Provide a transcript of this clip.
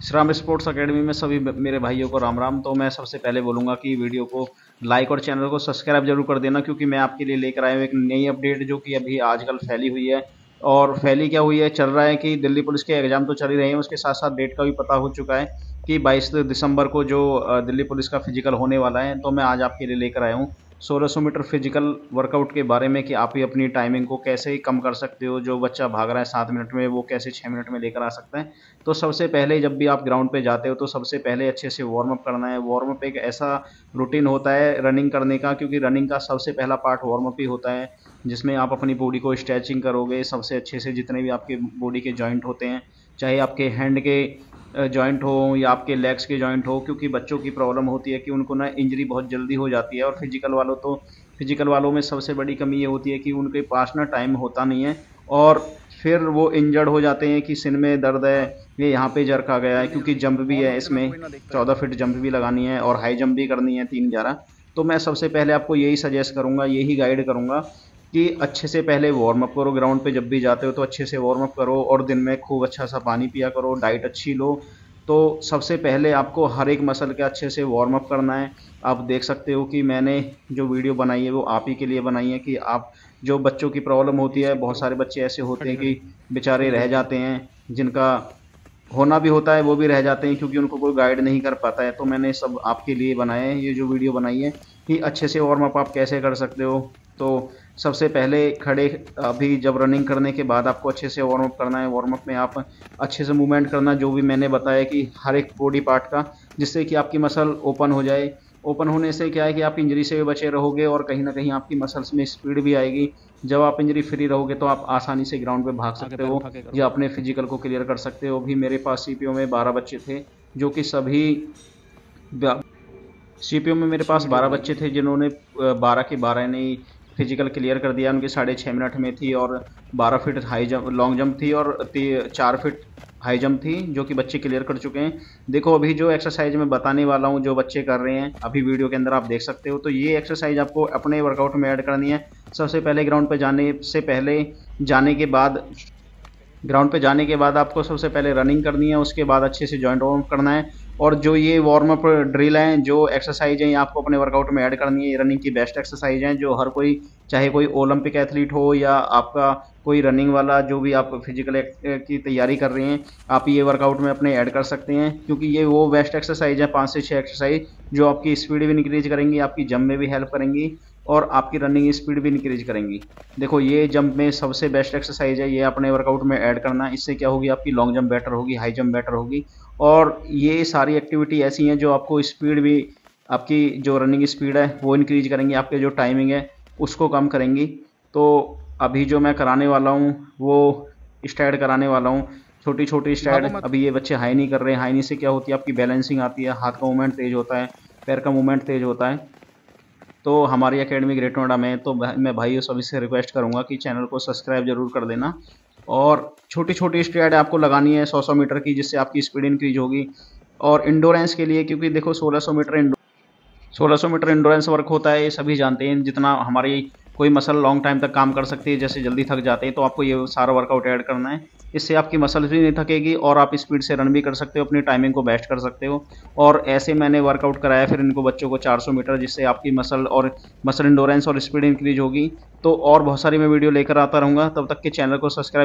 श्राम sports academy में सभी मेरे भाइयों को राम राम। तो मैं सबसे पहले बोलूँगा कि वीडियो को लाइक और चैनल को सब्सक्राइब ज़रूर कर देना, क्योंकि मैं आपके लिए लेकर आया हूँ एक नई अपडेट जो कि अभी आजकल फैली हुई है। और फैली क्या हुई है? चल रहा है कि दिल्ली पुलिस के एग्ज़ाम तो चल ही रहे हैं, उसके साथ साथ डेट का भी पता हो चुका है कि 22 दिसंबर को जो दिल्ली पुलिस का फ़िज़िकल होने वाला है तो मैं आज आपके लिए लेकर आया हूँ। 1600 मीटर फ़िज़िकल वर्कआउट के बारे में कि आप ही अपनी टाइमिंग को कैसे ही कम कर सकते हो, जो बच्चा भाग रहा है सात मिनट में, वो कैसे छः मिनट में लेकर आ सकता है। तो सबसे पहले जब भी आप ग्राउंड पे जाते हो तो सबसे पहले अच्छे से वार्म अप करना है। वार्म अप एक ऐसा रूटीन होता है रनिंग करने का, क्योंकि रनिंग का सबसे पहला पार्ट वार्म अप ही होता है, जिसमें आप अपनी बॉडी को स्ट्रेचिंग करोगे। सबसे अच्छे से जितने भी आपके बॉडी के जॉइंट होते हैं, चाहे आपके हैंड के जॉइंट हो या आपके लेग्स के जॉइंट हो, क्योंकि बच्चों की प्रॉब्लम होती है कि उनको ना इंजरी बहुत जल्दी हो जाती है और फ़िज़िकल वालों तो फ़िज़िकल वालों में सबसे बड़ी कमी ये होती है कि उनके पास ना टाइम होता नहीं है और फिर वो इंजर्ड हो जाते हैं कि सिन में दर्द है, ये यहाँ पे जर्क आ गया है, क्योंकि जंप भी है इसमें। चौदह फिट जंप भी लगानी है और हाई जंप भी करनी है तीन ग्यारह। तो मैं सबसे पहले आपको यही सजेस्ट करूँगा, यही गाइड करूँगा कि अच्छे से पहले वार्म अप करो ग्राउंड पे जब भी जाते हो तो अच्छे से वार्म अप करो और दिन में खूब अच्छा सा पानी पिया करो डाइट अच्छी लो। तो सबसे पहले आपको हर एक मसल के अच्छे से वार्म अप करना है। आप देख सकते हो कि मैंने जो वीडियो बनाई है वो आप ही के लिए बनाई है कि आप, जो बच्चों की प्रॉब्लम होती है, बहुत सारे बच्चे ऐसे होते हैं कि बेचारे रह जाते हैं जिनका होना भी होता है, वो भी रह जाते हैं क्योंकि उनको कोई गाइड नहीं कर पाता है। तो मैंने सब आपके लिए बनाए हैं, ये जो वीडियो बनाई है, कि अच्छे से वार्म अप आप कैसे कर सकते हो? तो सबसे पहले खड़े, अभी जब रनिंग करने के बाद आपको अच्छे से वार्म अप करना है वार्म अप में आप अच्छे से मूवमेंट करना, जो भी मैंने बताया कि हर एक बॉडी पार्ट का, जिससे कि आपकी मसल ओपन हो जाए। ओपन होने से क्या है कि आप इंजरी से भी बचे रहोगे और कहीं ना कहीं आपकी मसल्स में स्पीड भी आएगी। जब आप इंजरी फ्री रहोगे तो आप आसानी से ग्राउंड पे भाग सकते हो या अपने फ़िज़िकल को क्लियर कर सकते हो। अभी मेरे पास सीपीओ में बारह बच्चे थे जो कि सभी सीपीओ में मेरे पास बारह बच्चे थे जिन्होंने बारह के बारह ने फ़िज़िकल क्लियर कर दिया। उनके साढ़े छः मिनट में थी और बारह feet high jump long jump थी और चार फिट हाई जंप थी जो कि बच्चे क्लियर कर चुके हैं। देखो अभी जो एक्सरसाइज मैं बताने वाला हूँ जो बच्चे कर रहे हैं अभी वीडियो के अंदर आप देख सकते हो। तो ये एक्सरसाइज आपको अपने वर्कआउट में ऐड करनी है। सबसे पहले ग्राउंड पर जाने से पहले जाने के बाद ग्राउंड पे जाने के बाद आपको सबसे पहले रनिंग करनी है, उसके बाद अच्छे से जॉइंट वार्म करना है। और जो ये वार्म अप ड्रिल हैं, जो एक्सरसाइज हैं आपको अपने वर्कआउट में ऐड करनी है। रनिंग की बेस्ट एक्सरसाइज हैं, जो हर कोई, चाहे कोई ओलंपिक एथलीट हो या आपका कोई रनिंग वाला जो भी आप फ़िज़िकल की तैयारी कर रहे हैं, आप ये वर्कआउट में अपने ऐड कर सकते हैं, क्योंकि ये वो बेस्ट एक्सरसाइज है, पाँच से छः एक्सरसाइज जो आपकी स्पीड भी इंक्रीज करेंगी, आपकी जम में भी हेल्प करेंगी और आपकी रनिंग स्पीड भी इंक्रीज करेंगी। देखो, ये जंप में सबसे बेस्ट एक्सरसाइज है, ये अपने वर्कआउट में ऐड करना, इससे क्या होगी, आपकी लॉन्ग जंप बेटर होगी हाई जंप बेटर होगी और ये सारी एक्टिविटी ऐसी हैं, जो आपको स्पीड भी, आपकी जो रनिंग स्पीड है, वो इंक्रीज करेंगी, आपके जो टाइमिंग है, उसको कम करेंगी। तो अभी जो मैं कराने वाला हूँ वो स्टार्ट कराने वाला हूँ। छोटी छोटी स्टार्ट अभी ये बच्चे हाई नहीं कर रहे हैं। हाई नहीं से क्या होती है? आपकी बैलेंसिंग आती है। हाथ का मूवमेंट तेज होता है पैर का मूवमेंट तेज होता है। तो हमारी अकेडमी ग्रेट नोएडा में तो मैं भाइयों सभी से रिक्वेस्ट करूँगा कि चैनल को सब्सक्राइब ज़रूर कर देना। और छोटी छोटी स्ट्रेड आपको लगानी है सौ सौ मीटर की जिससे आपकी स्पीड इंक्रीज होगी। और इंडोरेंस के लिए क्योंकि देखो सोलह सौ मीटर इंडो सोलह मीटर इंडोरेंस वर्क होता है ये सभी जानते हैं। जितना हमारी कोई मसल लॉन्ग टाइम तक काम कर सकती है, जैसे जल्दी थक जाते हैं तो आपको ये सारा वर्कआउट ऐड करना है। इससे आपकी मसल भी नहीं थकेगी और आप स्पीड से रन भी कर सकते हो, अपनी टाइमिंग को बेस्ट कर सकते हो। और ऐसे मैंने वर्कआउट कराया फिर इनको बच्चों को 400 मीटर, जिससे आपकी मसल और मसल इंडोरेंस और स्पीड इंक्रीज होगी। तो और बहुत सारी मैं वीडियो लेकर आता रहूँगा। तब तक के चैनल को सब्सक्राइब